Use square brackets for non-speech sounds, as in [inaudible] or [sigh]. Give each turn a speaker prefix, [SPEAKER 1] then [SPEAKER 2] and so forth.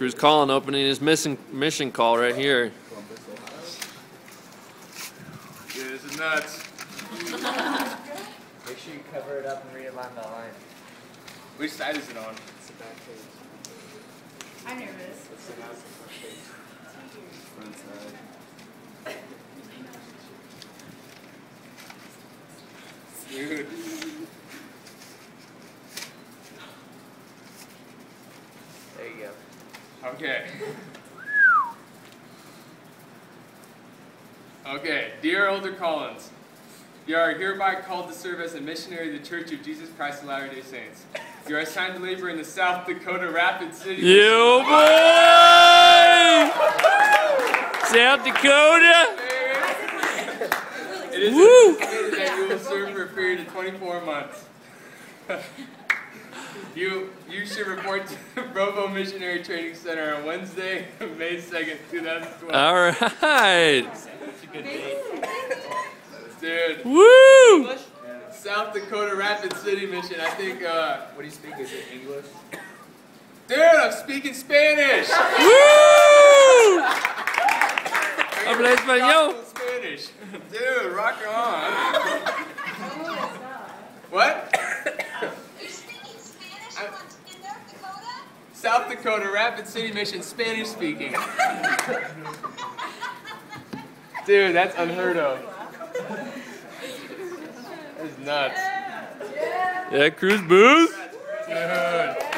[SPEAKER 1] Kruse Collin opening his mission mission call right here.
[SPEAKER 2] Dude, this is nuts. [laughs]
[SPEAKER 3] Make sure you cover it up and read it line.
[SPEAKER 2] Which side is it on?
[SPEAKER 3] It's the back page.
[SPEAKER 4] I'm nervous.
[SPEAKER 3] It's the mouse front page. Front side.
[SPEAKER 2] Dude. [laughs]
[SPEAKER 3] There you go.
[SPEAKER 2] Okay. Okay, dear Elder Collins, you are hereby called to serve as a missionary of the Church of Jesus Christ of Latter-day Saints. You are assigned to labor in the South Dakota Rapid City.
[SPEAKER 1] You boy! South Dakota!
[SPEAKER 2] It is
[SPEAKER 1] Woo!
[SPEAKER 2] that you will serve for a period of 24 months. [laughs] [laughs] you you should report to [laughs] Provo Missionary Training Center on Wednesday, [laughs] May 2nd, 2012.
[SPEAKER 1] All right.
[SPEAKER 2] That's a good date, Dude,
[SPEAKER 1] Woo!
[SPEAKER 2] South Dakota Rapid City mission. I think, uh,
[SPEAKER 3] What do you speak? Is it English?
[SPEAKER 2] dude, I'm speaking Spanish.
[SPEAKER 1] Woo! Habla español.
[SPEAKER 2] Gospel Spanish. Dude, rock on. what?
[SPEAKER 5] You're speaking Spanish
[SPEAKER 2] I-
[SPEAKER 5] on- in North Dakota?
[SPEAKER 2] South Dakota Rapid City mission, Spanish speaking. Dude, that's unheard of. That's nuts.
[SPEAKER 1] Yeah, Kruse Booth.
[SPEAKER 2] Yeah.